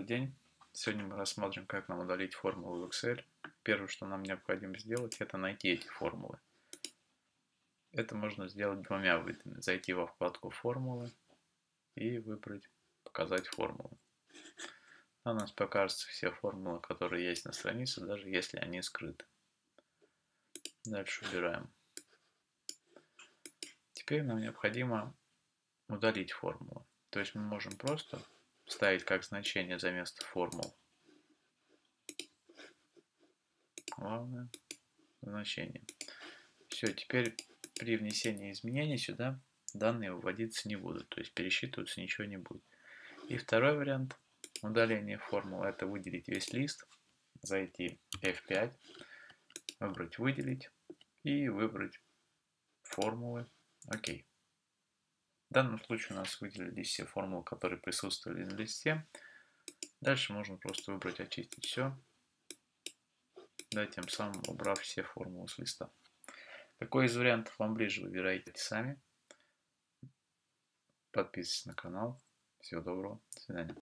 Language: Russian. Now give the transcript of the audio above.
Добрый день! Сегодня мы рассмотрим, как нам удалить формулы в Excel. Первое, что нам необходимо сделать, это найти эти формулы. Это можно сделать двумя видами. Зайти во вкладку «Формулы» и выбрать «Показать формулы». У нас покажутся все формулы, которые есть на странице, даже если они скрыты. Дальше убираем. Теперь нам необходимо удалить формулу. То есть мы можем просто ставить как значение за место формул. Главное значение. Все, теперь при внесении изменений сюда данные выводиться не будут, то есть пересчитываться ничего не будет. И второй вариант удаления формул это выделить весь лист, зайти F5, выбрать выделить и выбрать формулы. Окей. В данном случае у нас выделились все формулы, которые присутствовали на листе. Дальше можно просто выбрать очистить все. Да, тем самым убрав все формулы с листа. Какой из вариантов вам ближе, выбирайте сами. Подписывайтесь на канал. Всего доброго. До свидания.